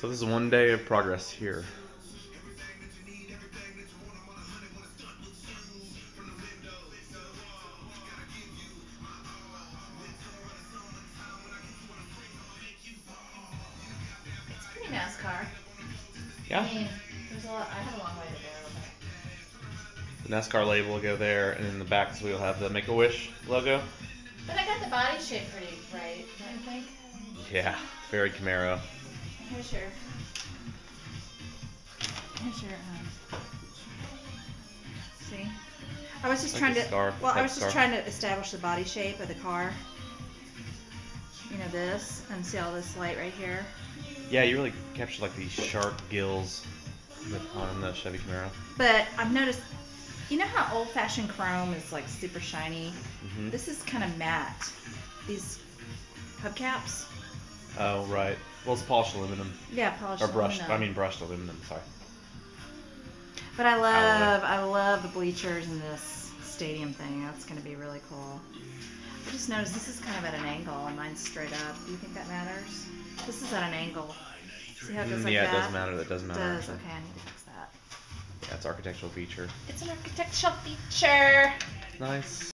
So this is one day of progress here. It's pretty NASCAR. Yeah. I mean, there's a lot. I have a long way to go. The NASCAR label will go there, and in the back we'll have the Make a Wish logo. But, but I got the body shape pretty right, don't you think? Yeah, very Camaro. Here's your. Here's your. Um, see? I was just Like trying to. scar- well, I type was just scar. trying to establish the body shape of the car. You know this, and see all this light right here. Yeah, you really captured like these sharp gills with- on the Chevy Camaro. But I've noticed, you know how old-fashioned chrome is like super shiny. hmm This is kind of matte. These hubcaps. Oh right. Well, it's polished aluminum Yeah, polished or brushed. aluminum. I mean brushed aluminum. Sorry. But I love I love the bleachers in this stadium thing. That's going to be really cool. I just noticed this is kind of at an angle and mine's straight up. Do you think that matters? This is at an angle. See how it goes Mm, like yeah, that? it does matter. That does It matter. does. actually. Okay, I need to fix that. Yeah, it's architectural feature. It's an architectural feature. Nice.